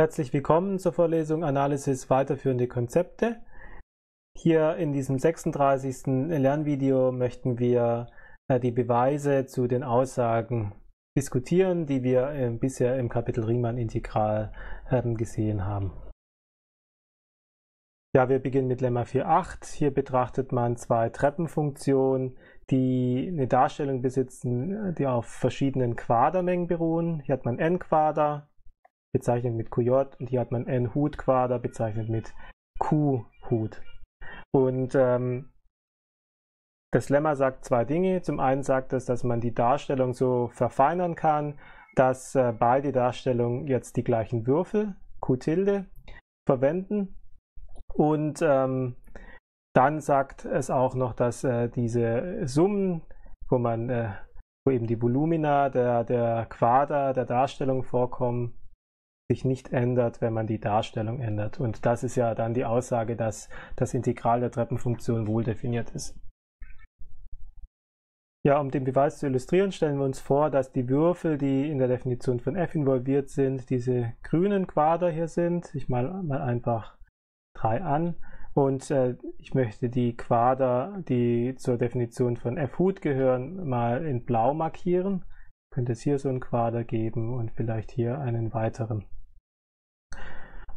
Herzlich willkommen zur Vorlesung Analysis weiterführende Konzepte. Hier in diesem 36. Lernvideo möchten wir äh, die Beweise zu den Aussagen diskutieren, die wir äh, bisher im Kapitel Riemann-Integral ähm, gesehen haben. Ja, wir beginnen mit Lemma 4.8. Hier betrachtet man zwei Treppenfunktionen, die eine Darstellung besitzen, die auf verschiedenen Quadermengen beruhen. Hier hat man n Quader bezeichnet mit QJ und hier hat man n Hut Quader bezeichnet mit Q Hut. Und ähm, das Lemma sagt zwei Dinge. Zum einen sagt es, dass man die Darstellung so verfeinern kann, dass äh, beide Darstellungen jetzt die gleichen Würfel, Q Tilde, verwenden. Und ähm, dann sagt es auch noch, dass äh, diese Summen, wo man, äh, wo eben die Volumina der, der Quader der Darstellung vorkommen, sich nicht ändert, wenn man die Darstellung ändert. Und das ist ja dann die Aussage, dass das Integral der Treppenfunktion wohl definiert ist. Ja, um den Beweis zu illustrieren, stellen wir uns vor, dass die Würfel, die in der Definition von f involviert sind, diese grünen Quader hier sind. Ich mal, mal einfach drei an. Und äh, ich möchte die Quader, die zur Definition von f Hut gehören, mal in blau markieren. Könnte es hier so einen Quader geben und vielleicht hier einen weiteren.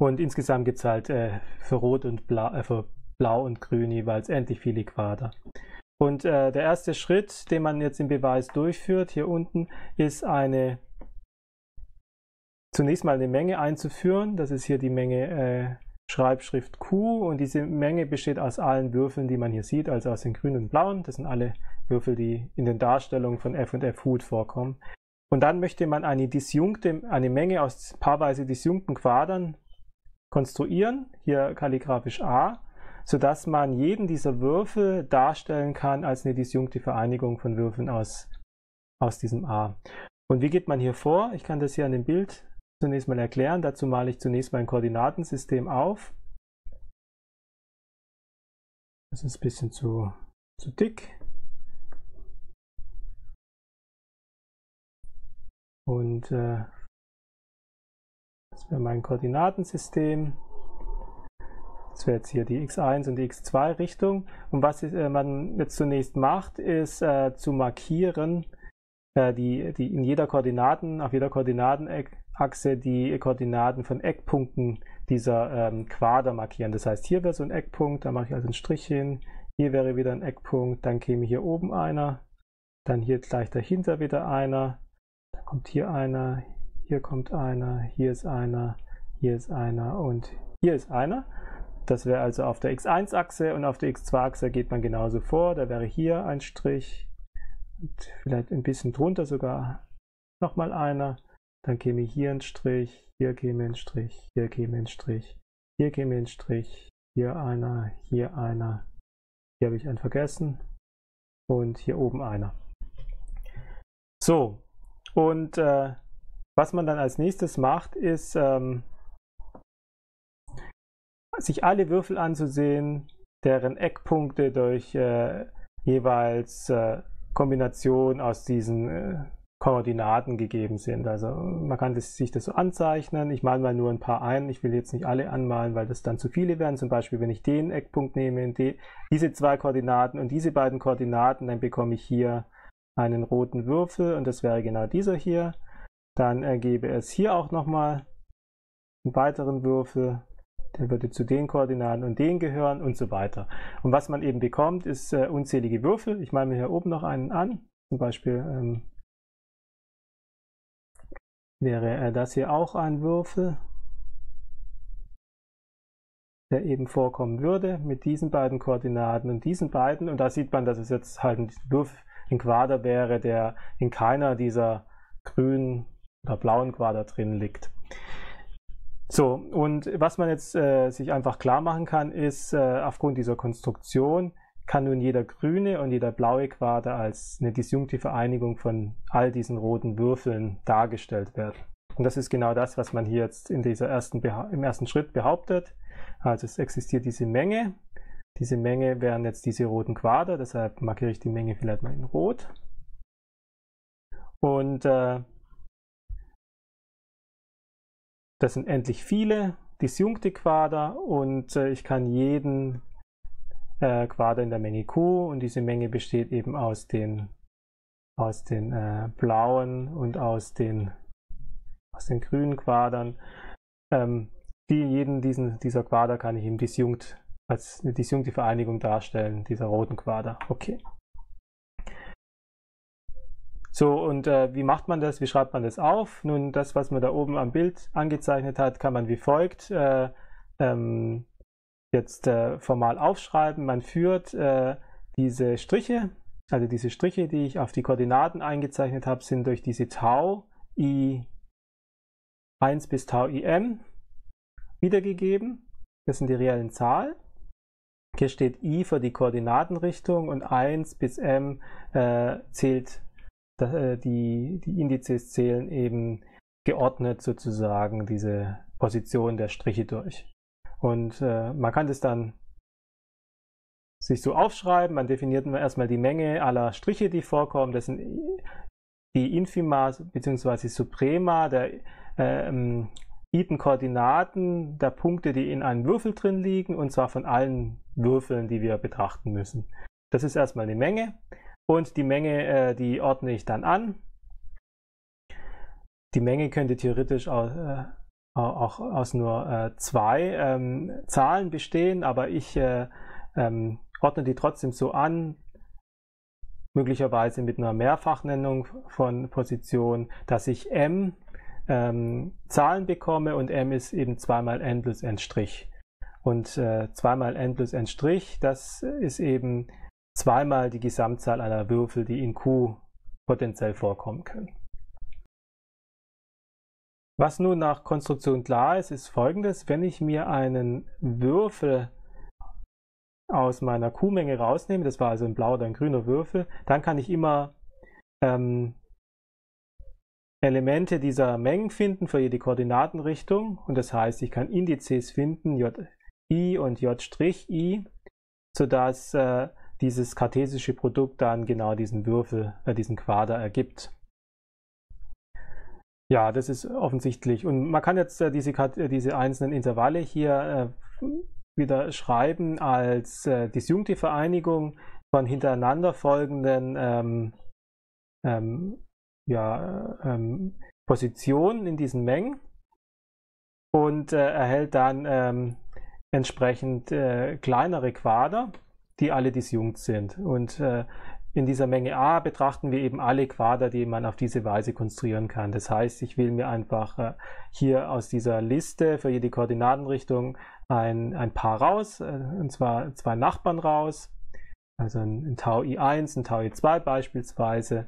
Und insgesamt gibt es halt äh, für Rot und Blau, äh, für Blau und Grün jeweils endlich viele Quader. Und äh, der erste Schritt, den man jetzt im Beweis durchführt, hier unten, ist eine zunächst mal eine Menge einzuführen. Das ist hier die Menge äh, Schreibschrift Q und diese Menge besteht aus allen Würfeln, die man hier sieht, also aus den grünen und blauen. Das sind alle Würfel, die in den Darstellungen von f und f Hut vorkommen. Und dann möchte man eine disjunkte, eine Menge aus paarweise disjunkten Quadern konstruieren, hier kalligraphisch A, sodass man jeden dieser Würfel darstellen kann als eine disjunkte Vereinigung von Würfeln aus, aus diesem A. Und wie geht man hier vor? Ich kann das hier an dem Bild zunächst mal erklären. Dazu male ich zunächst mein Koordinatensystem auf. Das ist ein bisschen zu, zu dick. Und äh, das wäre mein Koordinatensystem. Das wäre jetzt hier die x1 und die x2 Richtung. Und was äh, man jetzt zunächst macht, ist äh, zu markieren, äh, die, die in jeder Koordinaten, auf jeder Koordinatenachse die Koordinaten von Eckpunkten dieser ähm, Quader markieren. Das heißt, hier wäre so ein Eckpunkt, da mache ich also einen Strich hin. Hier wäre wieder ein Eckpunkt, dann käme hier oben einer, dann hier gleich dahinter wieder einer, dann kommt hier einer, hier kommt einer, hier ist einer, hier ist einer und hier ist einer. Das wäre also auf der x1-Achse und auf der x2-Achse geht man genauso vor. Da wäre hier ein Strich und vielleicht ein bisschen drunter sogar nochmal einer. Dann käme hier ein Strich, hier käme ein Strich, hier käme ein Strich, hier käme ein Strich, hier einer, hier einer. Hier habe ich einen vergessen und hier oben einer. So, und äh, was man dann als nächstes macht, ist ähm, sich alle Würfel anzusehen, deren Eckpunkte durch äh, jeweils äh, Kombination aus diesen äh, Koordinaten gegeben sind. Also man kann das, sich das so anzeichnen. Ich male mal nur ein paar ein. Ich will jetzt nicht alle anmalen, weil das dann zu viele werden. Zum Beispiel, wenn ich den Eckpunkt nehme, die, diese zwei Koordinaten und diese beiden Koordinaten, dann bekomme ich hier einen roten Würfel und das wäre genau dieser hier. Dann ergebe es hier auch nochmal einen weiteren Würfel. Der würde zu den Koordinaten und den gehören und so weiter. Und was man eben bekommt, ist äh, unzählige Würfel. Ich male mir hier oben noch einen an. Zum Beispiel ähm, wäre äh, das hier auch ein Würfel, der eben vorkommen würde mit diesen beiden Koordinaten und diesen beiden. Und da sieht man, dass es jetzt halt ein Würfel in Quader wäre, der in keiner dieser grünen oder blauen Quader drin liegt. So, und was man jetzt äh, sich einfach klar machen kann, ist, äh, aufgrund dieser Konstruktion kann nun jeder grüne und jeder blaue Quader als eine disjunktive Einigung von all diesen roten Würfeln dargestellt werden. Und das ist genau das, was man hier jetzt in dieser ersten im ersten Schritt behauptet. Also es existiert diese Menge. Diese Menge wären jetzt diese roten Quader, deshalb markiere ich die Menge vielleicht mal in Rot. Und äh, das sind endlich viele disjunkte Quader und äh, ich kann jeden äh, Quader in der Menge Q und diese Menge besteht eben aus den, aus den äh, blauen und aus den, aus den grünen Quadern. Ähm, die, jeden diesen, dieser Quader kann ich im Disjunkt als eine disjunkte Vereinigung darstellen, dieser roten Quader. Okay. So, und äh, wie macht man das? Wie schreibt man das auf? Nun, das, was man da oben am Bild angezeichnet hat, kann man wie folgt äh, ähm, jetzt äh, formal aufschreiben. Man führt äh, diese Striche, also diese Striche, die ich auf die Koordinaten eingezeichnet habe, sind durch diese Tau i1 bis Tau im wiedergegeben. Das sind die reellen Zahlen. Hier steht i für die Koordinatenrichtung und 1 bis m äh, zählt, äh, die, die Indizes zählen eben geordnet sozusagen diese Position der Striche durch. Und äh, man kann das dann sich so aufschreiben. Man definiert erstmal die Menge aller Striche, die vorkommen. Das sind die Infima bzw. Suprema der ähm, Iten-Koordinaten der Punkte, die in einem Würfel drin liegen, und zwar von allen Würfeln, die wir betrachten müssen. Das ist erstmal eine Menge. Und die Menge, äh, die ordne ich dann an. Die Menge könnte theoretisch auch, äh, auch aus nur äh, zwei ähm, Zahlen bestehen, aber ich äh, ähm, ordne die trotzdem so an, möglicherweise mit einer Mehrfachnennung von Position, dass ich m ähm, Zahlen bekomme und m ist eben zweimal n plus n Strich. Und äh, zweimal n plus n Strich, das ist eben zweimal die Gesamtzahl aller Würfel, die in Q potenziell vorkommen können. Was nun nach Konstruktion klar ist, ist folgendes. Wenn ich mir einen Würfel aus meiner Q-Menge rausnehme, das war also ein blauer oder ein grüner Würfel, dann kann ich immer ähm, Elemente dieser Mengen finden für jede Koordinatenrichtung. Und das heißt, ich kann Indizes finden, Ji und J', sodass äh, dieses kartesische Produkt dann genau diesen Würfel, äh, diesen Quader ergibt. Ja, das ist offensichtlich. Und man kann jetzt äh, diese, äh, diese einzelnen Intervalle hier äh, wieder schreiben als äh, disjunkte Vereinigung von hintereinander folgenden ähm, ähm, ja, ähm, Positionen in diesen Mengen und äh, erhält dann ähm, entsprechend kleinere Quader, die alle disjunkt sind. Und äh, in dieser Menge A betrachten wir eben alle Quader, die man auf diese Weise konstruieren kann. Das heißt, ich will mir einfach äh, hier aus dieser Liste für jede Koordinatenrichtung ein, ein Paar raus, äh, und zwar zwei Nachbarn raus, also ein, ein Tau I1, ein Tau I2 beispielsweise.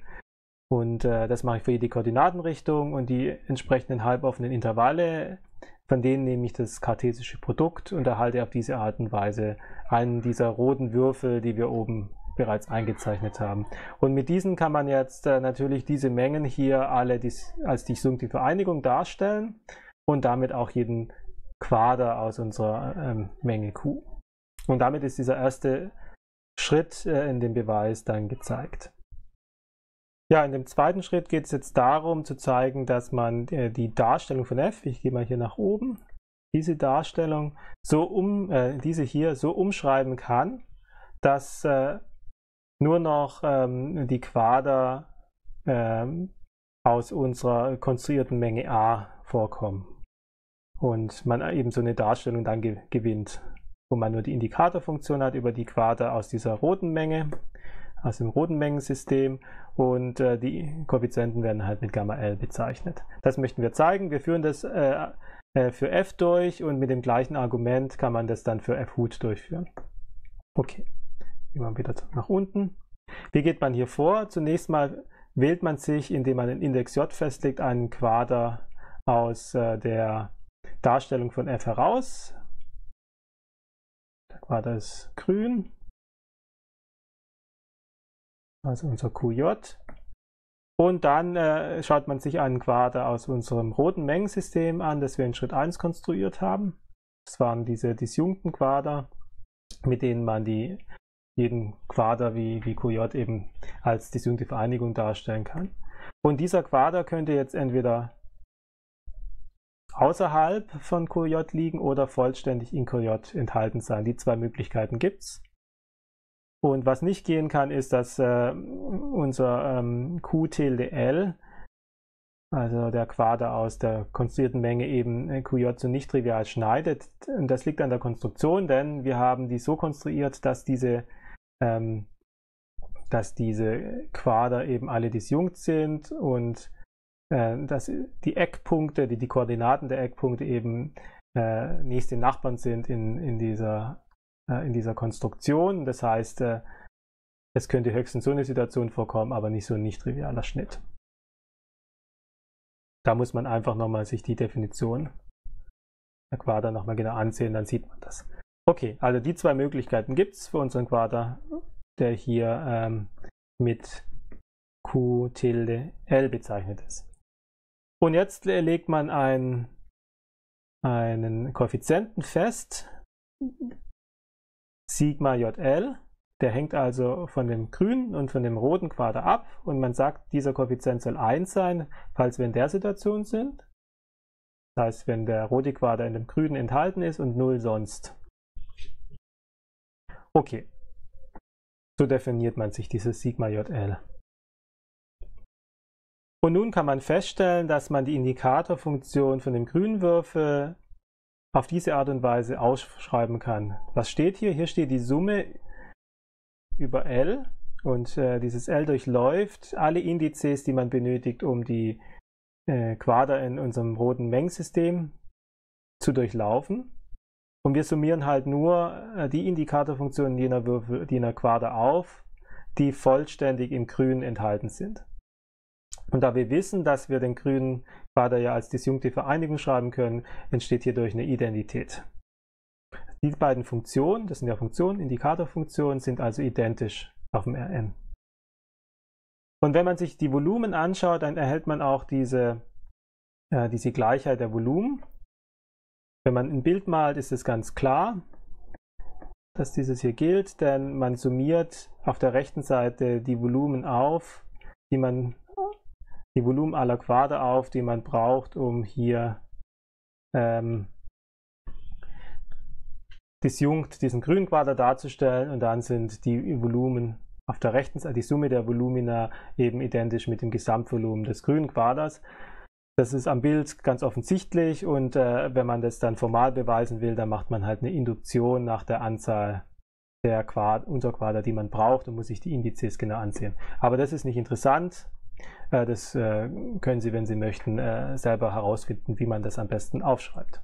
Und äh, das mache ich für jede Koordinatenrichtung und die entsprechenden halboffenen Intervalle, von denen nehme ich das kartesische Produkt und erhalte auf diese Art und Weise einen dieser roten Würfel, die wir oben bereits eingezeichnet haben. Und mit diesen kann man jetzt äh, natürlich diese Mengen hier alle dis als disjunktive Vereinigung darstellen und damit auch jeden Quader aus unserer ähm, Menge Q. Und damit ist dieser erste Schritt äh, in dem Beweis dann gezeigt. Ja, in dem zweiten Schritt geht es jetzt darum zu zeigen, dass man äh, die Darstellung von f, ich gehe mal hier nach oben, diese Darstellung so um, äh, diese hier so umschreiben kann, dass äh, nur noch ähm, die Quader ähm, aus unserer konstruierten Menge A vorkommen. Und man eben so eine Darstellung dann ge gewinnt, wo man nur die Indikatorfunktion hat über die Quader aus dieser roten Menge, aus dem roten Mengensystem und äh, die Koeffizienten werden halt mit Gamma L bezeichnet. Das möchten wir zeigen. Wir führen das äh, äh, für f durch und mit dem gleichen Argument kann man das dann für f Hut durchführen. Okay, gehen wir wieder nach unten. Wie geht man hier vor? Zunächst mal wählt man sich, indem man den Index j festlegt, einen Quader aus äh, der Darstellung von f heraus. Der Quader ist grün also unser QJ. Und dann äh, schaut man sich einen Quader aus unserem roten Mengensystem an, das wir in Schritt 1 konstruiert haben. Das waren diese disjunkten Quader, mit denen man die, jeden Quader wie, wie QJ eben als disjunkte Vereinigung darstellen kann. Und dieser Quader könnte jetzt entweder außerhalb von QJ liegen oder vollständig in QJ enthalten sein. Die zwei Möglichkeiten gibt es. Und was nicht gehen kann, ist, dass äh, unser ähm, L, also der Quader aus der konstruierten Menge eben äh, QJ zu nicht trivial schneidet. Und das liegt an der Konstruktion, denn wir haben die so konstruiert, dass diese ähm, dass diese Quader eben alle disjunkt sind und äh, dass die Eckpunkte, die, die Koordinaten der Eckpunkte eben äh, nächste Nachbarn sind in, in, dieser, in dieser Konstruktion. Das heißt, äh, es könnte höchstens so eine Situation vorkommen, aber nicht so ein nicht trivialer Schnitt. Da muss man einfach nochmal sich die Definition der Quader nochmal genau ansehen, dann sieht man das. Okay, also die zwei Möglichkeiten gibt es für unseren Quader der hier ähm, mit Q tilde L bezeichnet ist. Und jetzt legt man ein, einen Koeffizienten fest, Sigma JL, der hängt also von dem grünen und von dem roten Quader ab und man sagt, dieser Koeffizient soll 1 sein, falls wir in der Situation sind. Das heißt, wenn der rote Quader in dem grünen enthalten ist und 0 sonst. Okay, so definiert man sich dieses Sigma JL. Und nun kann man feststellen, dass man die Indikatorfunktion von dem grünen Würfel auf diese Art und Weise ausschreiben kann. Was steht hier? Hier steht die Summe über L und äh, dieses L durchläuft alle Indizes, die man benötigt, um die äh, Quader in unserem roten Mengensystem zu durchlaufen. Und wir summieren halt nur äh, die Indikatorfunktionen jener Würfel, jener Quader auf, die vollständig im Grün enthalten sind. Und da wir wissen, dass wir den grünen Quader ja als disjunkte Vereinigung schreiben können, entsteht hierdurch eine Identität. Die beiden Funktionen, das sind ja Funktionen, Indikatorfunktionen, sind also identisch auf dem Rn. Und wenn man sich die Volumen anschaut, dann erhält man auch diese, äh, diese Gleichheit der Volumen. Wenn man ein Bild malt, ist es ganz klar, dass dieses hier gilt, denn man summiert auf der rechten Seite die Volumen auf, die man die Volumen aller Quader auf, die man braucht, um hier ähm, disjunkt diesen grünen Quader darzustellen und dann sind die Volumen auf der rechten Seite, die Summe der Volumina eben identisch mit dem Gesamtvolumen des grünen Quaders. Das ist am Bild ganz offensichtlich und äh, wenn man das dann formal beweisen will, dann macht man halt eine Induktion nach der Anzahl der Quad Unterquader, die man braucht und muss sich die Indizes genau ansehen. Aber das ist nicht interessant. Äh, das äh, können Sie, wenn Sie möchten, äh, selber herausfinden, wie man das am besten aufschreibt.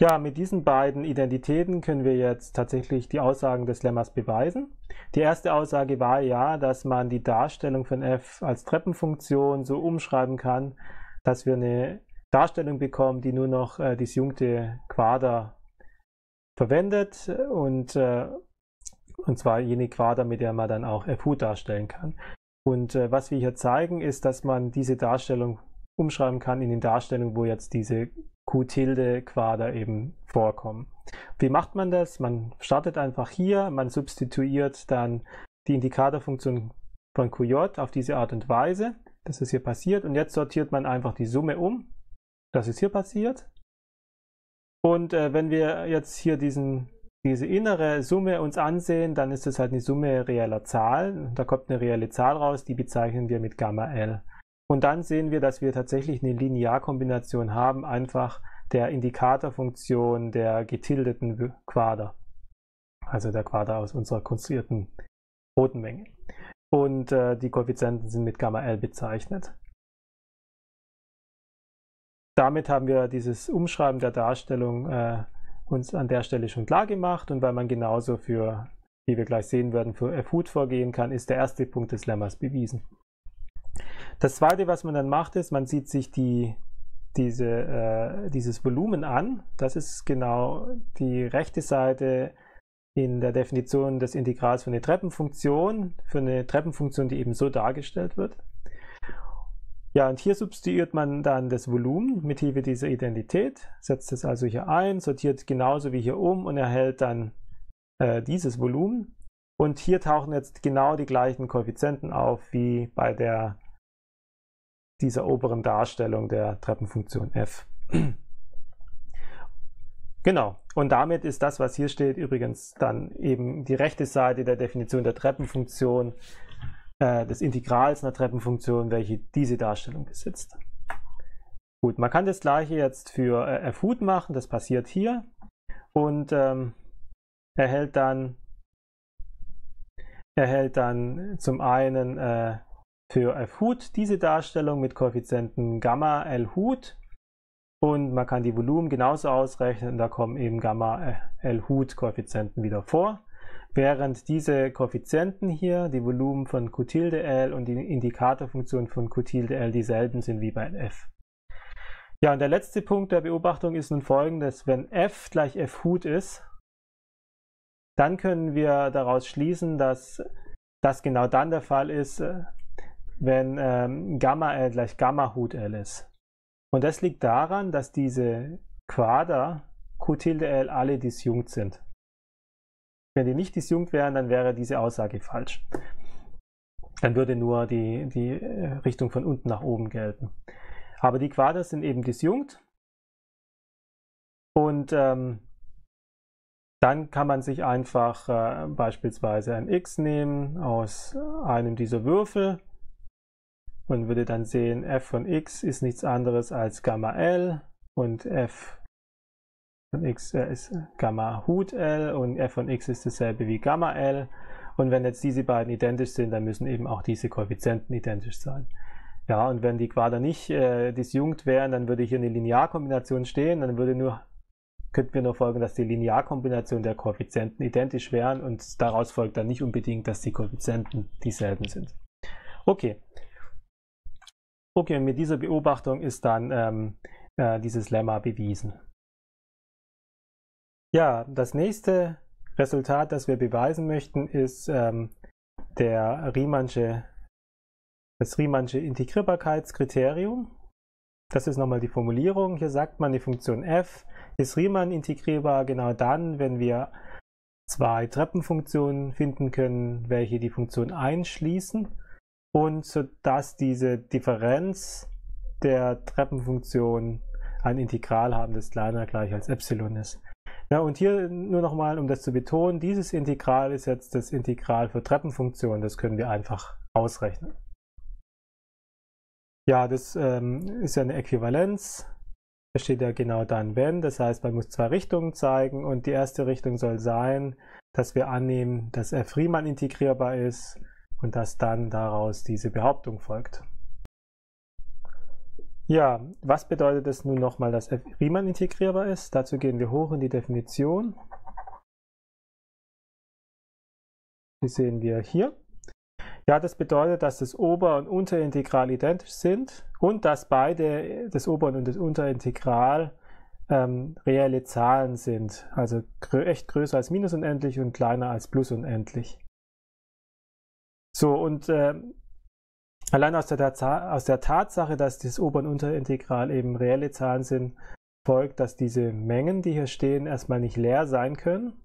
Ja, mit diesen beiden Identitäten können wir jetzt tatsächlich die Aussagen des Lemmas beweisen. Die erste Aussage war ja, dass man die Darstellung von f als Treppenfunktion so umschreiben kann, dass wir eine Darstellung bekommen, die nur noch äh, disjunkte Quader verwendet und, äh, und zwar jene Quader, mit der man dann auch fu darstellen kann. Und äh, was wir hier zeigen, ist, dass man diese Darstellung umschreiben kann in den Darstellungen, wo jetzt diese Q-Tilde-Quader eben vorkommen. Wie macht man das? Man startet einfach hier, man substituiert dann die Indikatorfunktion von QJ auf diese Art und Weise. Das ist hier passiert und jetzt sortiert man einfach die Summe um. Das ist hier passiert. Und äh, wenn wir jetzt hier diesen, diese innere Summe uns ansehen, dann ist das halt eine Summe reeller Zahlen. Da kommt eine reelle Zahl raus, die bezeichnen wir mit Gamma L. Und dann sehen wir, dass wir tatsächlich eine Linearkombination haben, einfach der Indikatorfunktion der getildeten Quader. Also der Quader aus unserer konstruierten roten Menge. Und äh, die Koeffizienten sind mit Gamma L bezeichnet. Damit haben wir dieses Umschreiben der Darstellung äh, uns an der Stelle schon klar gemacht und weil man genauso für, wie wir gleich sehen werden, für F-Hood vorgehen kann, ist der erste Punkt des Lemmers bewiesen. Das zweite, was man dann macht, ist, man sieht sich die, diese, äh, dieses Volumen an. Das ist genau die rechte Seite in der Definition des Integrals für eine Treppenfunktion, für eine Treppenfunktion, die eben so dargestellt wird. Ja, und hier substituiert man dann das Volumen mit Hilfe dieser Identität, setzt es also hier ein, sortiert genauso wie hier um und erhält dann äh, dieses Volumen. Und hier tauchen jetzt genau die gleichen Koeffizienten auf wie bei der dieser oberen Darstellung der Treppenfunktion f. Genau. Und damit ist das, was hier steht, übrigens dann eben die rechte Seite der Definition der Treppenfunktion, äh, des Integrals einer Treppenfunktion, welche diese Darstellung besitzt. Gut, man kann das gleiche jetzt für äh, food machen, das passiert hier und ähm, erhält dann erhält dann zum einen äh, für f-Hut diese Darstellung mit Koeffizienten Gamma L Hut und man kann die Volumen genauso ausrechnen, da kommen eben Gamma L Hut Koeffizienten wieder vor. Während diese Koeffizienten hier, die Volumen von Q tilde L und die Indikatorfunktion von Q tilde L dieselben sind wie bei f. Ja, und der letzte Punkt der Beobachtung ist nun folgendes. Wenn f gleich f Hut ist, dann können wir daraus schließen, dass das genau dann der Fall ist, wenn ähm, Gamma L gleich Gamma Hut L ist. Und das liegt daran, dass diese Quader Q tilde L alle disjunkt sind. Wenn die nicht disjunkt wären, dann wäre diese Aussage falsch. Dann würde nur die, die äh, Richtung von unten nach oben gelten. Aber die Quader sind eben disjunkt. Und ähm, dann kann man sich einfach äh, beispielsweise ein x nehmen aus einem dieser Würfel man würde dann sehen, f von x ist nichts anderes als Gamma L und f von x äh, ist Gamma Hut L und f von x ist dasselbe wie Gamma L. Und wenn jetzt diese beiden identisch sind, dann müssen eben auch diese Koeffizienten identisch sein. Ja, und wenn die Quader nicht äh, disjunkt wären, dann würde hier eine Linearkombination stehen, dann würde nur, könnten wir nur folgen, dass die Linearkombination der Koeffizienten identisch wären und daraus folgt dann nicht unbedingt, dass die Koeffizienten dieselben sind. Okay, Okay, und mit dieser Beobachtung ist dann ähm, äh, dieses Lemma bewiesen. Ja, das nächste Resultat, das wir beweisen möchten, ist ähm, der Riemannsche, das Riemannsche Integrierbarkeitskriterium. Das ist nochmal die Formulierung. Hier sagt man, die Funktion f ist Riemann integrierbar genau dann, wenn wir zwei Treppenfunktionen finden können, welche die Funktion einschließen und so dass diese Differenz der Treppenfunktion ein Integral haben, das kleiner gleich als Epsilon ist. Ja, und hier nur nochmal, um das zu betonen, dieses Integral ist jetzt das Integral für Treppenfunktionen, das können wir einfach ausrechnen. Ja, das ähm, ist ja eine Äquivalenz. Da steht ja genau dann, wenn. Das heißt, man muss zwei Richtungen zeigen und die erste Richtung soll sein, dass wir annehmen, dass f Riemann integrierbar ist und dass dann daraus diese Behauptung folgt. Ja, was bedeutet es nun nochmal, dass f Riemann integrierbar ist? Dazu gehen wir hoch in die Definition. Die sehen wir hier. Ja, das bedeutet, dass das Ober- und Unterintegral identisch sind und dass beide, das Ober- und das Unterintegral, ähm, reelle Zahlen sind. Also echt größer als minus unendlich und kleiner als plus unendlich. So, und äh, allein aus der, aus der Tatsache, dass das Ober- und Unterintegral eben reelle Zahlen sind, folgt, dass diese Mengen, die hier stehen, erstmal nicht leer sein können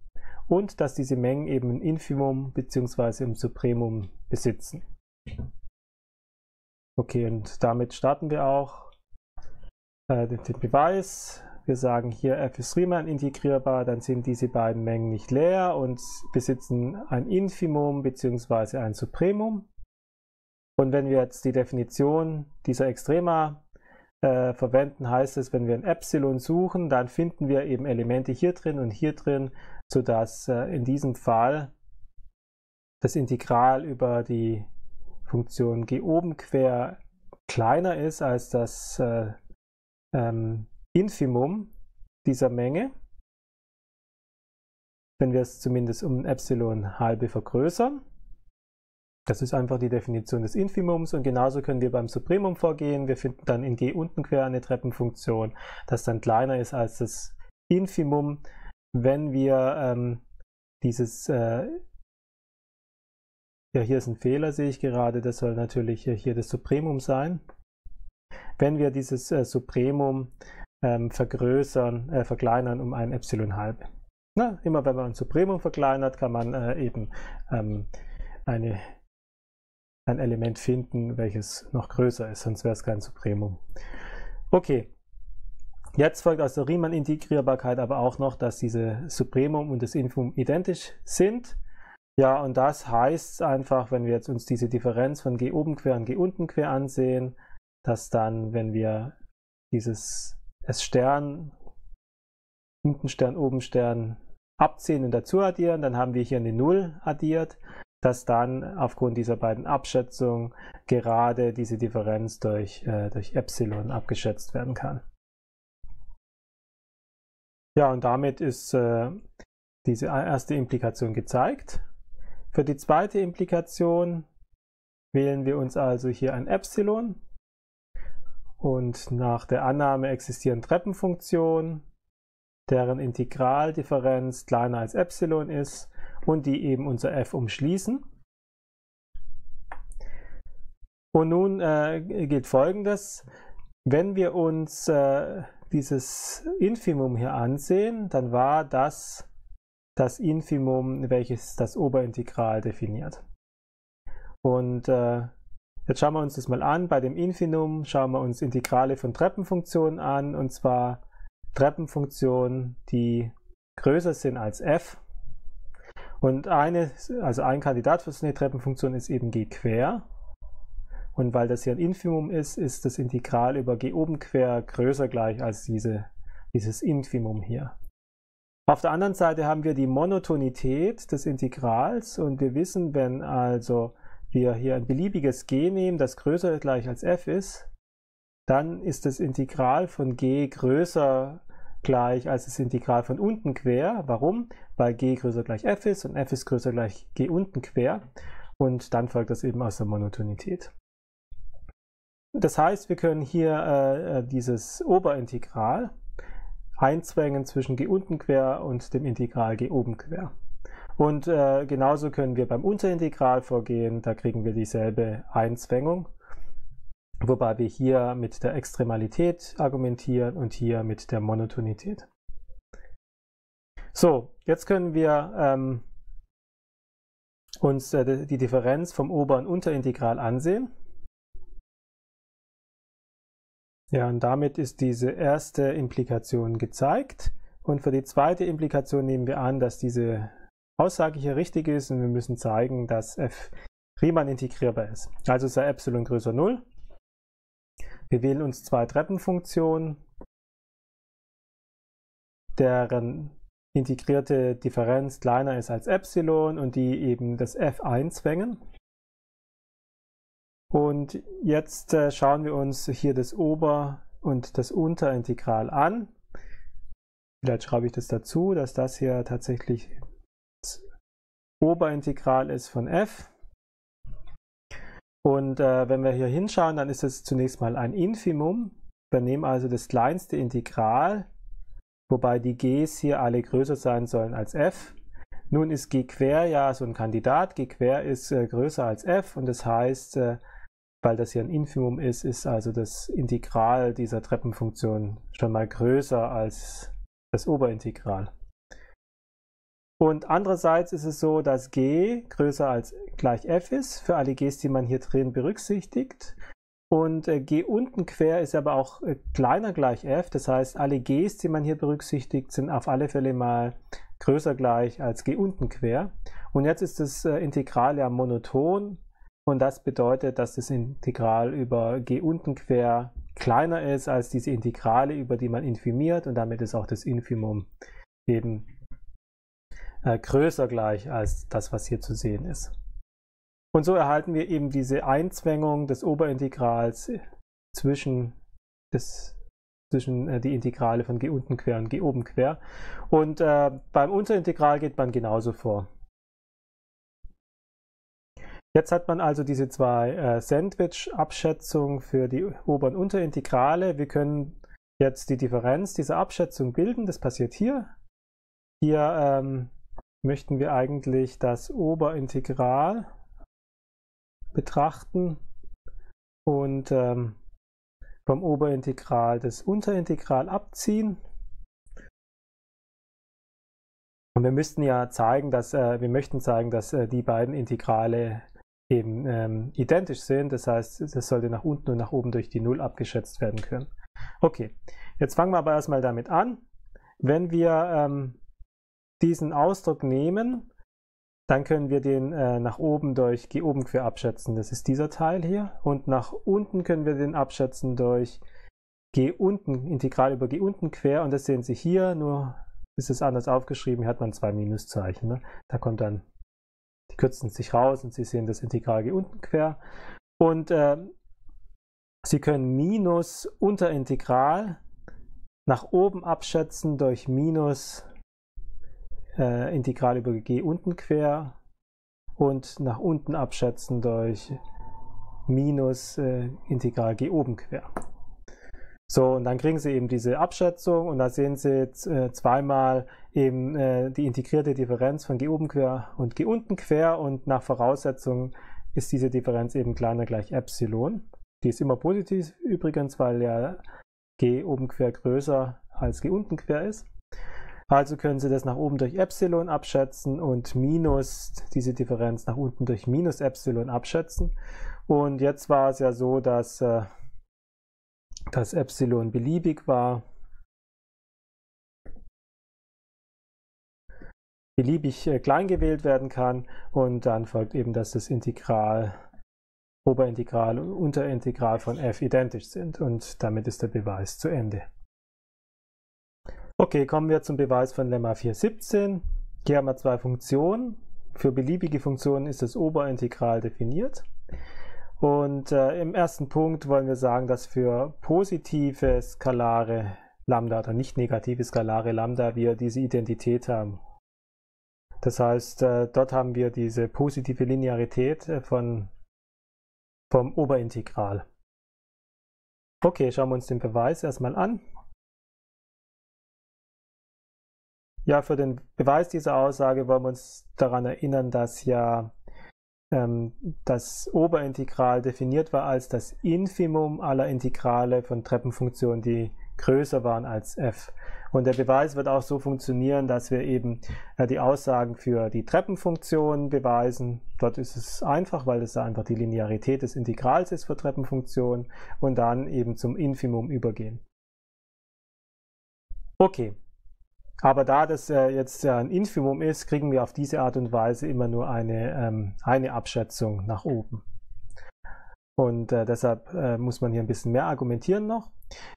und dass diese Mengen eben ein Infimum bzw. ein Supremum besitzen. Okay, und damit starten wir auch äh, den, den Beweis. Wir sagen hier, f ist Riemann integrierbar, dann sind diese beiden Mengen nicht leer und besitzen ein Infimum bzw. ein Supremum. Und wenn wir jetzt die Definition dieser Extrema äh, verwenden, heißt es, wenn wir ein Epsilon suchen, dann finden wir eben Elemente hier drin und hier drin, sodass äh, in diesem Fall das Integral über die Funktion g oben quer kleiner ist als das äh, ähm, Infimum dieser Menge, wenn wir es zumindest um Epsilon halbe vergrößern. Das ist einfach die Definition des Infimums und genauso können wir beim Supremum vorgehen. Wir finden dann in g unten quer eine Treppenfunktion, das dann kleiner ist als das Infimum, wenn wir ähm, dieses äh, ja, hier ist ein Fehler, sehe ich gerade. Das soll natürlich hier das Supremum sein. Wenn wir dieses äh, Supremum ähm, vergrößern, äh, verkleinern um ein Epsilon halbe. Na, immer wenn man ein Supremum verkleinert, kann man äh, eben ähm, eine ein Element finden, welches noch größer ist, sonst wäre es kein Supremum. Okay, jetzt folgt aus der Riemann-Integrierbarkeit aber auch noch, dass diese Supremum und das Infimum identisch sind. Ja, und das heißt einfach, wenn wir jetzt uns diese Differenz von g oben quer und g unten quer ansehen, dass dann, wenn wir dieses S Stern, unten Stern, oben Stern abziehen und dazu addieren, dann haben wir hier eine Null addiert, dass dann aufgrund dieser beiden Abschätzungen gerade diese Differenz durch, äh, durch Epsilon abgeschätzt werden kann. Ja, und damit ist äh, diese erste Implikation gezeigt. Für die zweite Implikation wählen wir uns also hier ein Epsilon und nach der Annahme existieren Treppenfunktionen, deren Integraldifferenz kleiner als Epsilon ist und die eben unser f umschließen. Und nun äh, gilt folgendes. Wenn wir uns äh, dieses Infimum hier ansehen, dann war das das Infimum, welches das Oberintegral definiert. Und äh, jetzt schauen wir uns das mal an. Bei dem Infimum schauen wir uns Integrale von Treppenfunktionen an, und zwar Treppenfunktionen, die größer sind als f. Und eine, also ein Kandidat für so eine Treppenfunktion ist eben g quer. Und weil das hier ein Infimum ist, ist das Integral über g oben quer größer gleich als diese, dieses Infimum hier. Auf der anderen Seite haben wir die Monotonität des Integrals und wir wissen, wenn also wir hier ein beliebiges g nehmen, das größer gleich als f ist, dann ist das Integral von g größer gleich als das Integral von unten quer. Warum? Weil g größer gleich f ist und f ist größer gleich g unten quer und dann folgt das eben aus der Monotonität. Das heißt, wir können hier äh, dieses Oberintegral einzwängen zwischen g unten quer und dem Integral g oben quer. Und äh, genauso können wir beim Unterintegral vorgehen, da kriegen wir dieselbe Einzwängung, wobei wir hier mit der Extremalität argumentieren und hier mit der Monotonität. So, jetzt können wir ähm, uns äh, die Differenz vom Ober- und Unterintegral ansehen. Ja, und damit ist diese erste Implikation gezeigt. Und für die zweite Implikation nehmen wir an, dass diese Aussage hier richtig ist und wir müssen zeigen, dass f Riemann integrierbar ist. Also sei Epsilon größer 0. Wir wählen uns zwei Treppenfunktionen, deren integrierte Differenz kleiner ist als Epsilon und die eben das f einzwängen. Und jetzt äh, schauen wir uns hier das Ober- und das Unterintegral an. Vielleicht schreibe ich das dazu, dass das hier tatsächlich das Oberintegral ist von f. Und äh, wenn wir hier hinschauen, dann ist es zunächst mal ein Infimum. Wir nehmen also das kleinste Integral, wobei die g's hier alle größer sein sollen als f. Nun ist g quer ja so ein Kandidat. g quer ist äh, größer als f und das heißt, äh, weil das hier ein Infimum ist, ist also das Integral dieser Treppenfunktion schon mal größer als das Oberintegral. Und andererseits ist es so, dass g größer als gleich f ist, für alle g's, die man hier drin berücksichtigt. Und äh, g unten quer ist aber auch äh, kleiner gleich f, das heißt, alle g's, die man hier berücksichtigt, sind auf alle Fälle mal größer gleich als g unten quer. Und jetzt ist das äh, Integral ja monoton und das bedeutet, dass das Integral über g unten quer kleiner ist als diese Integrale, über die man infimiert. Und damit ist auch das Infimum eben äh, größer gleich als das, was hier zu sehen ist. Und so erhalten wir eben diese Einzwängung des Oberintegrals zwischen, des, zwischen äh, die Integrale von g unten quer und g oben quer. Und äh, beim Unterintegral geht man genauso vor. Jetzt hat man also diese zwei äh, Sandwich-Abschätzungen für die Ober- und Unterintegrale. Wir können jetzt die Differenz dieser Abschätzung bilden. Das passiert hier. Hier ähm, möchten wir eigentlich das Oberintegral betrachten und ähm, vom Oberintegral das Unterintegral abziehen. Und wir müssten ja zeigen, dass äh, wir möchten zeigen, dass äh, die beiden Integrale eben ähm, identisch sind. Das heißt, das sollte nach unten und nach oben durch die Null abgeschätzt werden können. Okay, jetzt fangen wir aber erstmal damit an. Wenn wir ähm, diesen Ausdruck nehmen, dann können wir den äh, nach oben durch g oben quer abschätzen. Das ist dieser Teil hier. Und nach unten können wir den abschätzen durch g unten, Integral über g unten quer. Und das sehen Sie hier, nur ist es anders aufgeschrieben. Hier hat man zwei Minuszeichen. Ne? Da kommt dann, die kürzen sich raus und Sie sehen das Integral g unten quer. Und äh, Sie können Minus unter Integral nach oben abschätzen durch Minus äh, Integral über g unten quer und nach unten abschätzen durch Minus äh, Integral g oben quer. So, und dann kriegen Sie eben diese Abschätzung und da sehen Sie jetzt, äh, zweimal eben äh, die integrierte Differenz von g oben quer und g unten quer und nach Voraussetzung ist diese Differenz eben kleiner gleich Epsilon. Die ist immer positiv übrigens, weil ja g oben quer größer als g unten quer ist. Also können Sie das nach oben durch Epsilon abschätzen und minus diese Differenz nach unten durch minus Epsilon abschätzen. Und jetzt war es ja so, dass äh, das Epsilon beliebig war. beliebig äh, klein gewählt werden kann und dann folgt eben, dass das Integral, Oberintegral und Unterintegral von f identisch sind und damit ist der Beweis zu Ende. Okay, kommen wir zum Beweis von Lemma 417. Hier haben wir zwei Funktionen. Für beliebige Funktionen ist das Oberintegral definiert. Und äh, im ersten Punkt wollen wir sagen, dass für positive skalare Lambda oder nicht negative skalare Lambda wir diese Identität haben. Das heißt, äh, dort haben wir diese positive Linearität äh, von, vom Oberintegral. Okay, schauen wir uns den Beweis erstmal an. Ja, für den Beweis dieser Aussage wollen wir uns daran erinnern, dass ja ähm, das Oberintegral definiert war als das Infimum aller Integrale von Treppenfunktionen, die größer waren als f. Und der Beweis wird auch so funktionieren, dass wir eben äh, die Aussagen für die Treppenfunktion beweisen. Dort ist es einfach, weil das einfach die Linearität des Integrals ist für Treppenfunktionen und dann eben zum Infimum übergehen. Okay, aber da das äh, jetzt ja ein Infimum ist, kriegen wir auf diese Art und Weise immer nur eine, ähm, eine Abschätzung nach oben. Und äh, deshalb äh, muss man hier ein bisschen mehr argumentieren noch.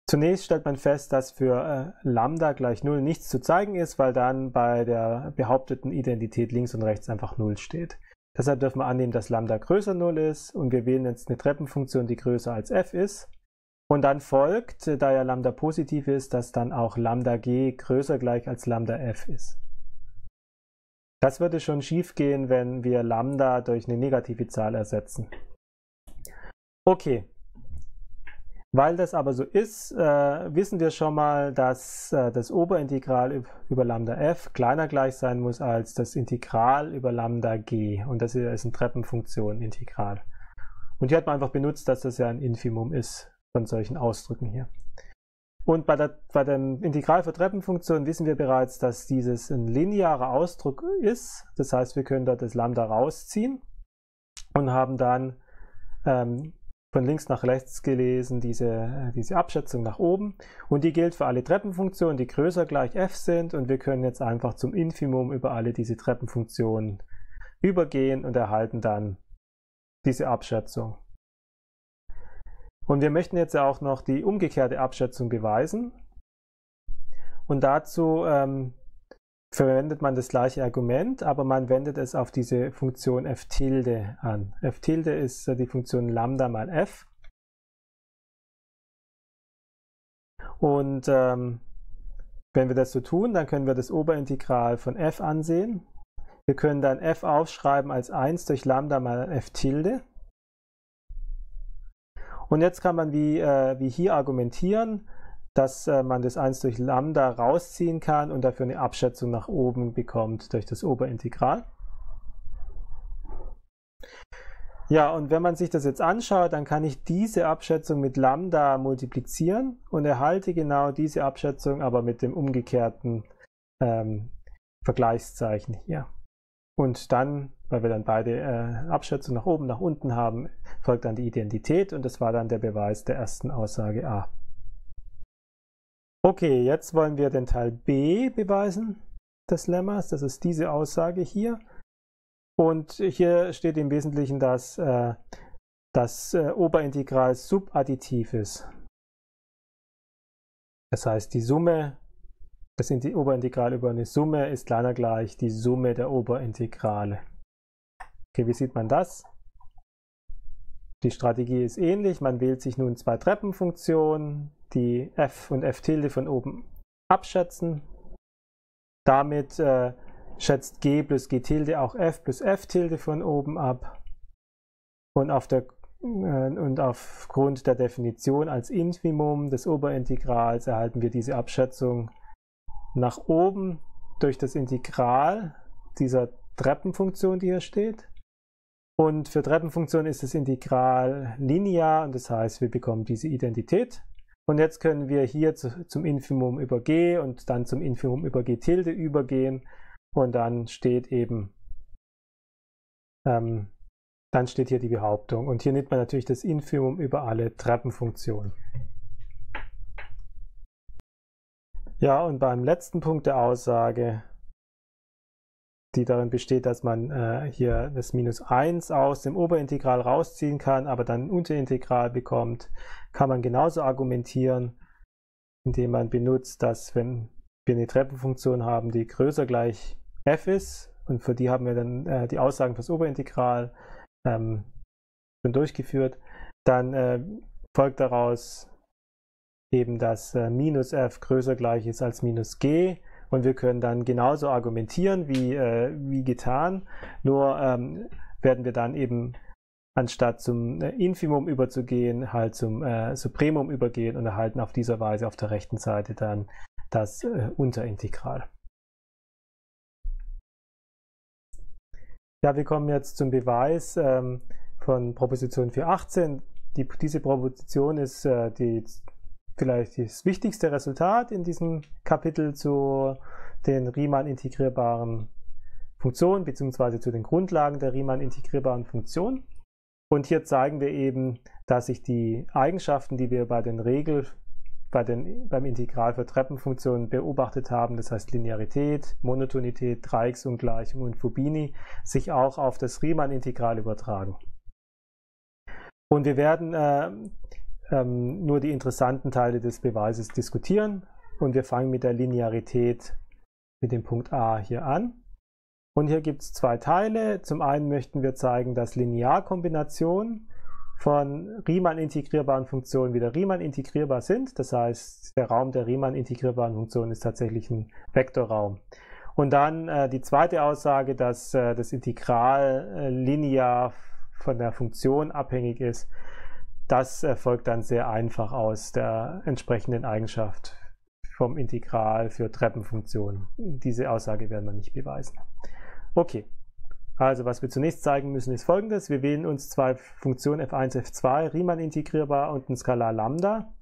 Zunächst stellt man fest, dass für äh, Lambda gleich 0 nichts zu zeigen ist, weil dann bei der behaupteten Identität links und rechts einfach 0 steht. Deshalb dürfen wir annehmen, dass Lambda größer 0 ist und wir wählen jetzt eine Treppenfunktion, die größer als f ist. Und dann folgt, äh, da ja Lambda positiv ist, dass dann auch Lambda g größer gleich als Lambda f ist. Das würde schon schief gehen, wenn wir Lambda durch eine negative Zahl ersetzen. Okay. Weil das aber so ist, äh, wissen wir schon mal, dass äh, das Oberintegral über Lambda f kleiner gleich sein muss als das Integral über Lambda g. Und das ist ein Treppenfunktion Integral. Und hier hat man einfach benutzt, dass das ja ein Infimum ist von solchen Ausdrücken hier. Und bei der, bei der Integral für Treppenfunktion wissen wir bereits, dass dieses ein linearer Ausdruck ist. Das heißt, wir können dort das Lambda rausziehen und haben dann ähm, von links nach rechts gelesen diese, äh, diese Abschätzung nach oben. Und die gilt für alle Treppenfunktionen, die größer gleich f sind. Und wir können jetzt einfach zum Infimum über alle diese Treppenfunktionen übergehen und erhalten dann diese Abschätzung. Und wir möchten jetzt auch noch die umgekehrte Abschätzung beweisen. Und dazu ähm, verwendet man das gleiche Argument, aber man wendet es auf diese Funktion f tilde an. f tilde ist die Funktion lambda mal f. Und ähm, wenn wir das so tun, dann können wir das Oberintegral von f ansehen. Wir können dann f aufschreiben als 1 durch lambda mal f tilde. Und jetzt kann man wie, äh, wie hier argumentieren, dass äh, man das 1 durch Lambda rausziehen kann und dafür eine Abschätzung nach oben bekommt durch das Oberintegral. Ja, und wenn man sich das jetzt anschaut, dann kann ich diese Abschätzung mit Lambda multiplizieren und erhalte genau diese Abschätzung, aber mit dem umgekehrten ähm, Vergleichszeichen hier. Und dann weil wir dann beide äh, Abschätzungen nach oben, nach unten haben, folgt dann die Identität und das war dann der Beweis der ersten Aussage A. Okay, jetzt wollen wir den Teil B beweisen des Lemmas. Das ist diese Aussage hier. Und hier steht im Wesentlichen, dass äh, das äh, Oberintegral subadditiv ist. Das heißt, die Summe, das Oberintegral über eine Summe ist kleiner gleich die Summe der Oberintegrale. Okay, wie sieht man das? Die Strategie ist ähnlich. Man wählt sich nun zwei Treppenfunktionen, die f und f tilde von oben abschätzen. Damit äh, schätzt g plus g tilde auch f plus f tilde von oben ab. Und, auf der, äh, und aufgrund der Definition als Infimum des Oberintegrals erhalten wir diese Abschätzung nach oben durch das Integral dieser Treppenfunktion, die hier steht. Und für Treppenfunktionen ist das Integral linear und das heißt, wir bekommen diese Identität. Und jetzt können wir hier zu, zum Infimum über g und dann zum Infimum über g tilde übergehen und dann steht eben, ähm, dann steht hier die Behauptung. Und hier nimmt man natürlich das Infimum über alle Treppenfunktionen. Ja, und beim letzten Punkt der Aussage die darin besteht, dass man äh, hier das Minus 1 aus dem Oberintegral rausziehen kann, aber dann ein Unterintegral bekommt, kann man genauso argumentieren, indem man benutzt, dass wenn wir eine Treppenfunktion haben, die größer gleich f ist, und für die haben wir dann äh, die Aussagen fürs Oberintegral ähm, schon durchgeführt, dann äh, folgt daraus eben, dass äh, minus f größer gleich ist als minus g und wir können dann genauso argumentieren wie, äh, wie getan, nur ähm, werden wir dann eben anstatt zum äh, Infimum überzugehen, halt zum äh, Supremum übergehen und erhalten auf dieser Weise auf der rechten Seite dann das äh, Unterintegral. Ja, wir kommen jetzt zum Beweis ähm, von Proposition 418. Die, diese Proposition ist äh, die vielleicht das wichtigste Resultat in diesem Kapitel zu den Riemann integrierbaren Funktionen bzw. zu den Grundlagen der Riemann integrierbaren Funktionen. Und hier zeigen wir eben, dass sich die Eigenschaften, die wir bei den Regel, bei den, beim Integral für Treppenfunktionen beobachtet haben, das heißt Linearität, Monotonität, Dreiecksungleichung und Fubini, sich auch auf das Riemann-Integral übertragen. Und wir werden äh, ähm, nur die interessanten Teile des Beweises diskutieren. Und wir fangen mit der Linearität mit dem Punkt A hier an. Und hier gibt es zwei Teile. Zum einen möchten wir zeigen, dass Linearkombinationen von Riemann integrierbaren Funktionen wieder Riemann integrierbar sind. Das heißt, der Raum der Riemann integrierbaren Funktionen ist tatsächlich ein Vektorraum. Und dann äh, die zweite Aussage, dass äh, das Integral äh, linear von der Funktion abhängig ist. Das erfolgt dann sehr einfach aus der entsprechenden Eigenschaft vom Integral für Treppenfunktionen. Diese Aussage werden wir nicht beweisen. Okay, also was wir zunächst zeigen müssen ist folgendes. Wir wählen uns zwei Funktionen f1, f2, Riemann integrierbar und ein Skalar Lambda.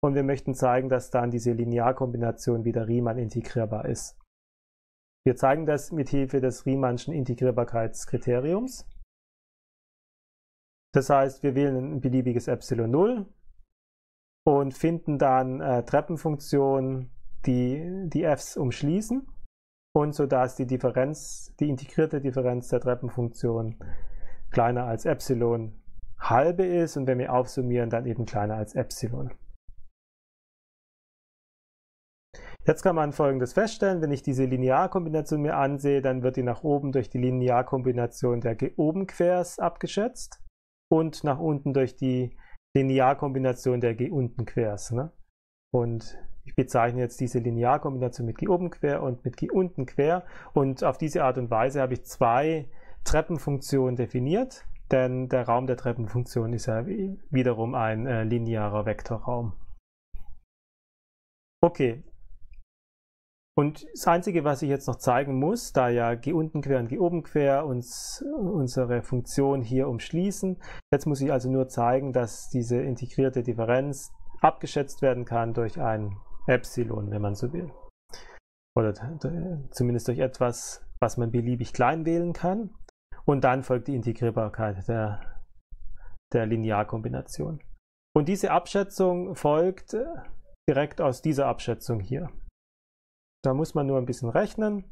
Und wir möchten zeigen, dass dann diese Linearkombination wieder Riemann integrierbar ist. Wir zeigen das mit Hilfe des Riemannschen Integrierbarkeitskriteriums. Das heißt, wir wählen ein beliebiges Epsilon 0 und finden dann äh, Treppenfunktionen, die die f's umschließen und so dass die Differenz, die integrierte Differenz der Treppenfunktion kleiner als Epsilon halbe ist und wenn wir aufsummieren, dann eben kleiner als Epsilon. Jetzt kann man folgendes feststellen, wenn ich diese Linearkombination mir ansehe, dann wird die nach oben durch die Linearkombination der Obenquers abgeschätzt und nach unten durch die Linearkombination der G unten Quers. Ne? Und ich bezeichne jetzt diese Linearkombination mit G oben quer und mit G unten quer. Und auf diese Art und Weise habe ich zwei Treppenfunktionen definiert, denn der Raum der Treppenfunktion ist ja wiederum ein äh, linearer Vektorraum. Okay, und das Einzige, was ich jetzt noch zeigen muss, da ja G unten quer und G oben quer uns unsere Funktion hier umschließen, jetzt muss ich also nur zeigen, dass diese integrierte Differenz abgeschätzt werden kann durch ein Epsilon, wenn man so will. Oder zumindest durch etwas, was man beliebig klein wählen kann. Und dann folgt die Integrierbarkeit der, der Linearkombination. Und diese Abschätzung folgt äh, direkt aus dieser Abschätzung hier. Da muss man nur ein bisschen rechnen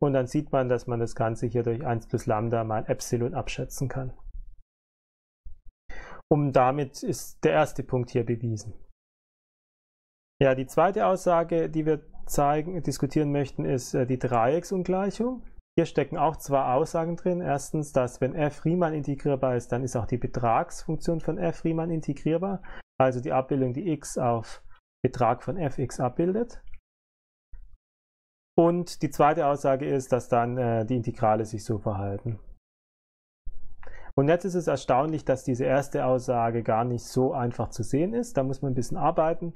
und dann sieht man, dass man das Ganze hier durch 1 plus Lambda mal Epsilon abschätzen kann. Und damit ist der erste Punkt hier bewiesen. Ja, die zweite Aussage, die wir zeigen, diskutieren möchten, ist äh, die Dreiecksungleichung. Hier stecken auch zwei Aussagen drin. Erstens, dass wenn f Riemann integrierbar ist, dann ist auch die Betragsfunktion von f Riemann integrierbar. Also die Abbildung, die x auf Betrag von fx abbildet. Und die zweite Aussage ist, dass dann äh, die Integrale sich so verhalten. Und jetzt ist es erstaunlich, dass diese erste Aussage gar nicht so einfach zu sehen ist. Da muss man ein bisschen arbeiten.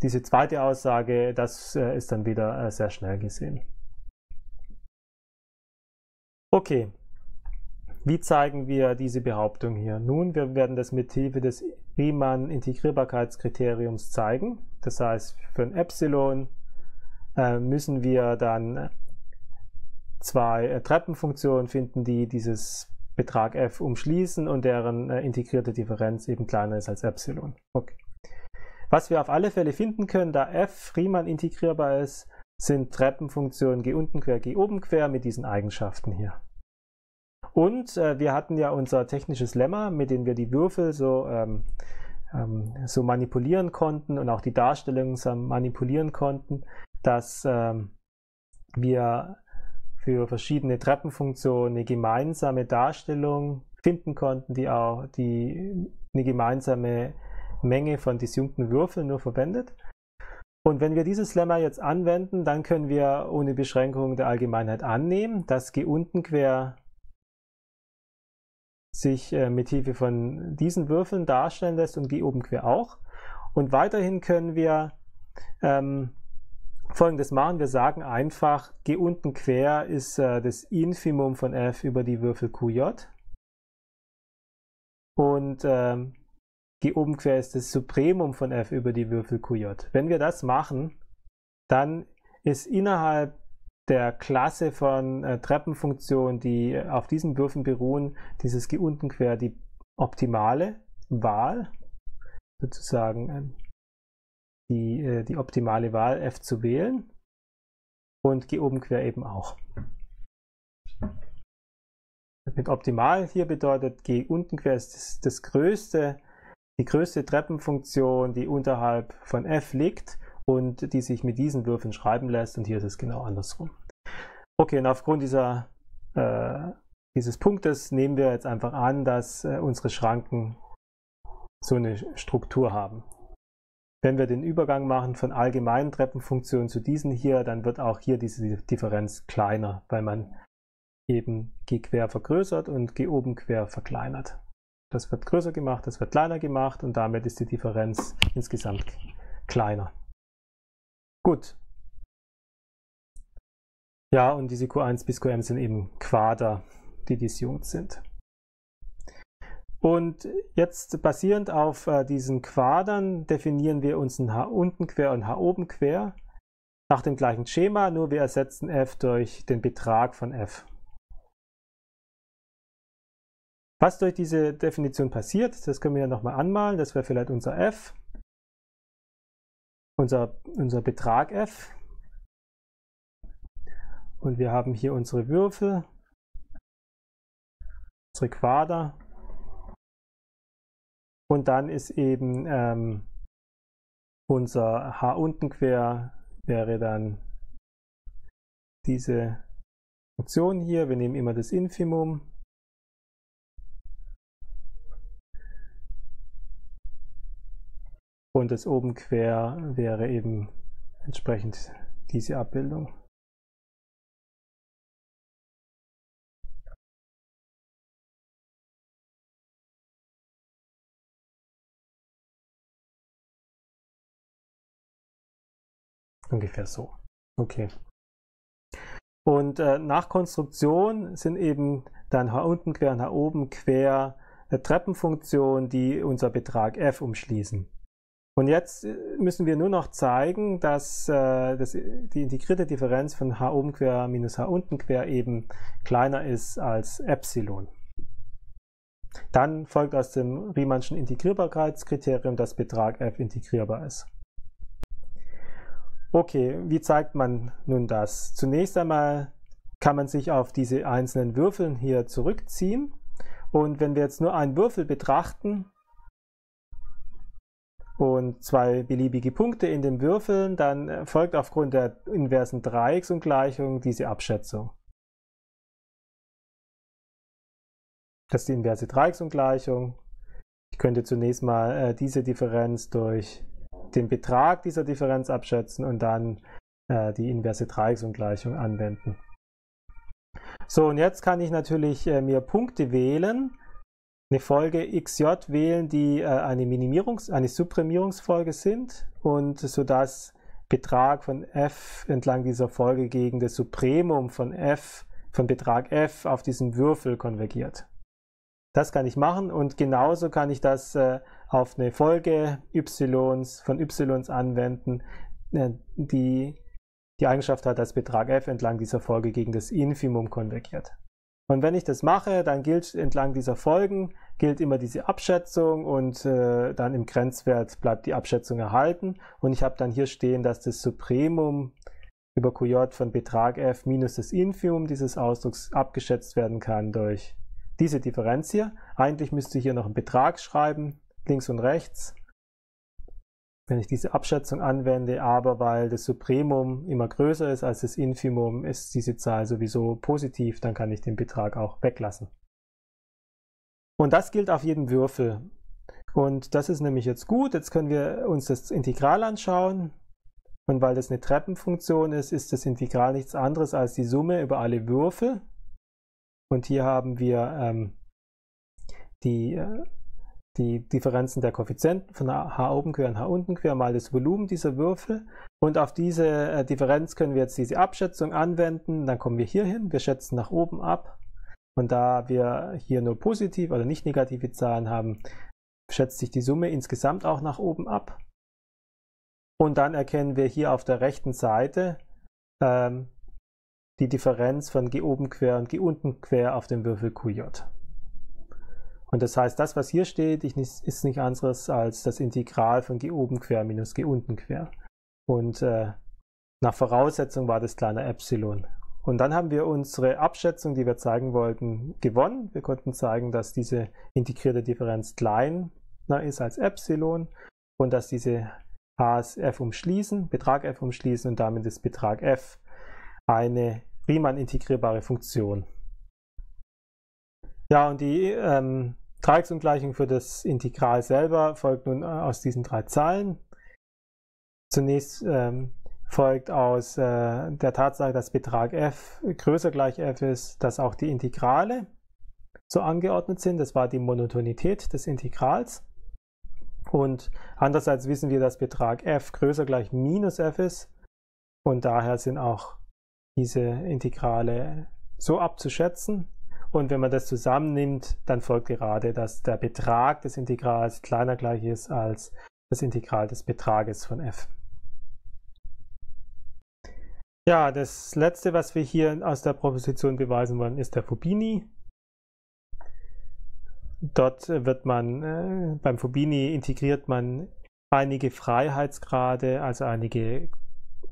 Diese zweite Aussage, das äh, ist dann wieder äh, sehr schnell gesehen. Okay, wie zeigen wir diese Behauptung hier? Nun, wir werden das mit Hilfe des Riemann-Integrierbarkeitskriteriums zeigen. Das heißt, für ein Epsilon müssen wir dann zwei äh, Treppenfunktionen finden, die dieses Betrag f umschließen und deren äh, integrierte Differenz eben kleiner ist als Epsilon. Okay. Was wir auf alle Fälle finden können, da f Riemann integrierbar ist, sind Treppenfunktionen g unten quer, g oben quer mit diesen Eigenschaften hier. Und äh, wir hatten ja unser technisches Lemma, mit dem wir die Würfel so, ähm, ähm, so manipulieren konnten und auch die Darstellung manipulieren konnten, dass ähm, wir für verschiedene Treppenfunktionen eine gemeinsame Darstellung finden konnten, die auch die, eine gemeinsame Menge von disjunkten Würfeln nur verwendet. Und wenn wir dieses Lemma jetzt anwenden, dann können wir ohne Beschränkung der Allgemeinheit annehmen, dass G unten quer sich äh, mit Hilfe von diesen Würfeln darstellen lässt und G oben quer auch. Und weiterhin können wir ähm, Folgendes machen, wir sagen einfach, G unten quer ist äh, das Infimum von f über die Würfel QJ. Und ähm, G oben quer ist das Supremum von f über die Würfel QJ. Wenn wir das machen, dann ist innerhalb der Klasse von äh, Treppenfunktionen, die auf diesen Würfeln beruhen, dieses G unten quer die optimale Wahl, sozusagen ähm, die, äh, die optimale Wahl f zu wählen und G oben quer eben auch. Mit optimal hier bedeutet G unten quer ist das, das größte, die größte Treppenfunktion, die unterhalb von f liegt und die sich mit diesen Würfeln schreiben lässt und hier ist es genau andersrum. Okay, und aufgrund dieser, äh, dieses Punktes nehmen wir jetzt einfach an, dass äh, unsere Schranken so eine Struktur haben. Wenn wir den Übergang machen von allgemeinen Treppenfunktionen zu diesen hier, dann wird auch hier diese Differenz kleiner, weil man eben G quer vergrößert und G oben quer verkleinert. Das wird größer gemacht, das wird kleiner gemacht und damit ist die Differenz insgesamt kleiner. Gut. Ja, und diese Q1 bis Qm sind eben Quader, die disjunkt sind. Und jetzt basierend auf äh, diesen Quadern definieren wir uns ein H unten quer und H oben quer nach dem gleichen Schema, nur wir ersetzen f durch den Betrag von f. Was durch diese Definition passiert, das können wir ja nochmal anmalen. Das wäre vielleicht unser f, unser, unser Betrag f. Und wir haben hier unsere Würfel, unsere Quader und dann ist eben ähm, unser H unten quer wäre dann diese Funktion hier. Wir nehmen immer das Infimum. Und das oben quer wäre eben entsprechend diese Abbildung. Ungefähr so. Okay. Und äh, nach Konstruktion sind eben dann H unten quer und H oben quer äh, Treppenfunktionen, die unser Betrag f umschließen. Und jetzt äh, müssen wir nur noch zeigen, dass, äh, dass die integrierte Differenz von h oben quer minus h unten quer eben kleiner ist als Epsilon. Dann folgt aus dem Riemannschen Integrierbarkeitskriterium, dass Betrag f integrierbar ist. Okay, wie zeigt man nun das? Zunächst einmal kann man sich auf diese einzelnen Würfeln hier zurückziehen. Und wenn wir jetzt nur einen Würfel betrachten, und zwei beliebige Punkte in den Würfeln, dann folgt aufgrund der inversen Dreiecksungleichung diese Abschätzung. Das ist die inverse Dreiecksungleichung. Ich könnte zunächst mal äh, diese Differenz durch den Betrag dieser Differenz abschätzen und dann äh, die inverse Dreiecksungleichung anwenden. So, und jetzt kann ich natürlich äh, mir Punkte wählen, eine Folge xj wählen, die äh, eine Minimierungs-, eine Subprimierungsfolge sind und sodass Betrag von f entlang dieser Folge gegen das Supremum von f, von Betrag f auf diesen Würfel konvergiert. Das kann ich machen und genauso kann ich das äh, auf eine Folge y's von y's anwenden, äh, die die Eigenschaft hat, dass Betrag f entlang dieser Folge gegen das Infimum konvergiert. Und wenn ich das mache, dann gilt entlang dieser Folgen, gilt immer diese Abschätzung und äh, dann im Grenzwert bleibt die Abschätzung erhalten. Und ich habe dann hier stehen, dass das Supremum über QJ von Betrag f minus das Infimum dieses Ausdrucks abgeschätzt werden kann durch diese Differenz hier. Eigentlich müsste ich hier noch einen Betrag schreiben, links und rechts wenn ich diese Abschätzung anwende, aber weil das Supremum immer größer ist als das Infimum, ist diese Zahl sowieso positiv, dann kann ich den Betrag auch weglassen. Und das gilt auf jeden Würfel. Und das ist nämlich jetzt gut. Jetzt können wir uns das Integral anschauen. Und weil das eine Treppenfunktion ist, ist das Integral nichts anderes als die Summe über alle Würfel. Und hier haben wir ähm, die äh, die Differenzen der Koeffizienten von h oben quer und h unten quer mal das Volumen dieser Würfel. Und auf diese äh, Differenz können wir jetzt diese Abschätzung anwenden. Dann kommen wir hier hin, wir schätzen nach oben ab. Und da wir hier nur positiv oder nicht negative Zahlen haben, schätzt sich die Summe insgesamt auch nach oben ab. Und dann erkennen wir hier auf der rechten Seite ähm, die Differenz von g oben quer und g unten quer auf dem Würfel QJ. Und das heißt, das, was hier steht, ist nicht anderes als das Integral von g oben quer minus g unten quer. Und äh, nach Voraussetzung war das kleiner Epsilon. Und dann haben wir unsere Abschätzung, die wir zeigen wollten, gewonnen. Wir konnten zeigen, dass diese integrierte Differenz kleiner ist als Epsilon und dass diese H's f umschließen, Betrag f umschließen und damit ist Betrag f eine Riemann integrierbare Funktion. Ja, und die ähm, Dreiecksungleichung für das Integral selber folgt nun äh, aus diesen drei Zahlen. Zunächst ähm, folgt aus äh, der Tatsache, dass Betrag f größer gleich f ist, dass auch die Integrale so angeordnet sind. Das war die Monotonität des Integrals. Und andererseits wissen wir, dass Betrag f größer gleich minus f ist. Und daher sind auch diese Integrale so abzuschätzen. Und wenn man das zusammennimmt, dann folgt gerade, dass der Betrag des Integrals kleiner gleich ist als das Integral des Betrages von f. Ja, das letzte, was wir hier aus der Proposition beweisen wollen, ist der Fubini. Dort wird man, äh, beim Fubini integriert man einige Freiheitsgrade, also einige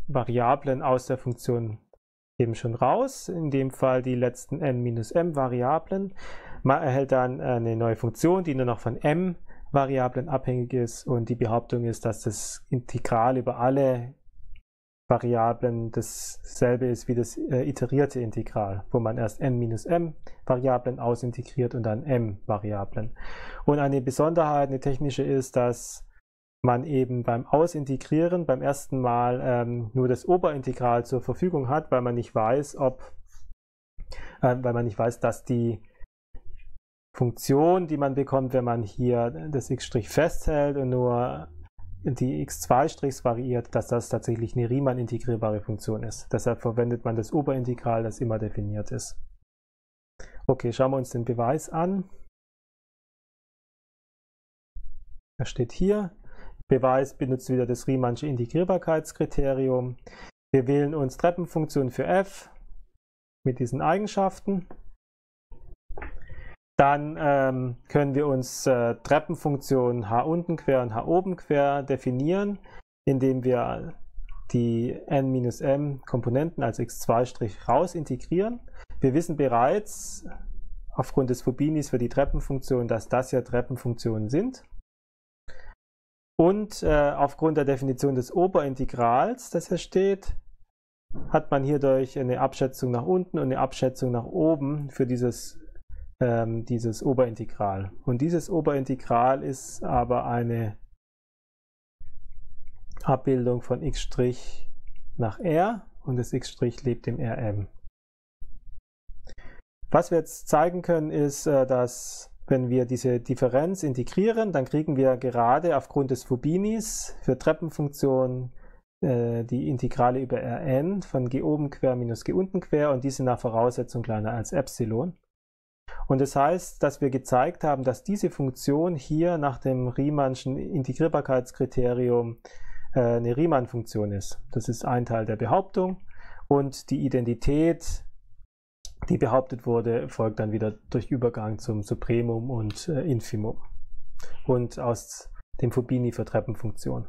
Variablen aus der Funktion eben schon raus, in dem Fall die letzten n-m Variablen. Man erhält dann eine neue Funktion, die nur noch von m Variablen abhängig ist und die Behauptung ist, dass das Integral über alle Variablen dasselbe ist wie das äh, iterierte Integral, wo man erst n-m Variablen ausintegriert und dann m Variablen. Und eine Besonderheit, eine technische ist, dass man eben beim Ausintegrieren beim ersten Mal ähm, nur das Oberintegral zur Verfügung hat, weil man nicht weiß, ob, äh, weil man nicht weiß, dass die Funktion, die man bekommt, wenn man hier das x' festhält und nur die x2' variiert, dass das tatsächlich eine Riemann integrierbare Funktion ist. Deshalb verwendet man das Oberintegral, das immer definiert ist. Okay, schauen wir uns den Beweis an. Er steht hier. Beweis benutzt wieder das Riemannsche Integrierbarkeitskriterium. Wir wählen uns Treppenfunktion für f mit diesen Eigenschaften. Dann ähm, können wir uns äh, Treppenfunktion h unten quer und h oben quer definieren, indem wir die n-m Komponenten als x2' raus integrieren. Wir wissen bereits aufgrund des Fobinis für die Treppenfunktion, dass das ja Treppenfunktionen sind. Und äh, aufgrund der Definition des Oberintegrals, das hier steht, hat man hierdurch eine Abschätzung nach unten und eine Abschätzung nach oben für dieses, ähm, dieses Oberintegral. Und dieses Oberintegral ist aber eine Abbildung von x' nach r und das x' lebt im Rm. Was wir jetzt zeigen können, ist, äh, dass wenn wir diese Differenz integrieren, dann kriegen wir gerade aufgrund des Fobinis für Treppenfunktionen äh, die Integrale über Rn von g oben quer minus g unten quer und diese nach Voraussetzung kleiner als Epsilon. Und das heißt, dass wir gezeigt haben, dass diese Funktion hier nach dem Riemannschen Integrierbarkeitskriterium äh, eine Riemann-Funktion ist. Das ist ein Teil der Behauptung. Und die Identität, die behauptet wurde, folgt dann wieder durch Übergang zum Supremum und äh, Infimum. Und aus dem Fubini für Treppenfunktion.